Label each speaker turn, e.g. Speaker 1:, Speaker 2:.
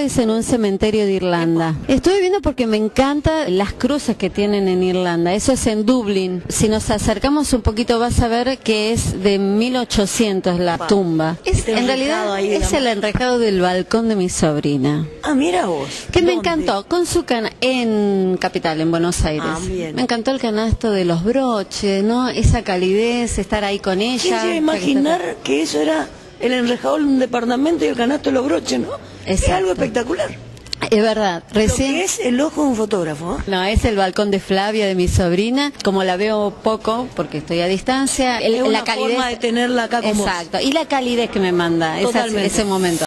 Speaker 1: Es en un cementerio de Irlanda. Estuve viendo porque me encantan las cruces que tienen en Irlanda. Eso es en Dublín. Si nos acercamos un poquito vas a ver que es de 1800 la tumba. Es, en realidad
Speaker 2: ahí
Speaker 1: es el enrejado del balcón de mi sobrina.
Speaker 2: Ah, mira vos.
Speaker 1: Que me
Speaker 2: ¿Dónde?
Speaker 1: encantó, con su en Capital, en Buenos Aires.
Speaker 2: Ah.
Speaker 1: Me encantó el canasto de los broches, ¿no? Esa calidez, estar ahí con ella.
Speaker 2: ¿Quién se iba a imaginar que eso era el enrejado de un departamento y el canasto de los broches, no? Es algo espectacular.
Speaker 1: Es verdad,
Speaker 2: Lo
Speaker 1: recién...
Speaker 2: que es el ojo de un fotógrafo. ¿eh?
Speaker 1: No, es el balcón de Flavia, de mi sobrina. Como la veo poco, porque estoy a distancia, el-
Speaker 2: Es una
Speaker 1: la calidez...
Speaker 2: forma de tenerla acá con vos.
Speaker 1: Exacto, y la calidez que me manda esa- ese momento.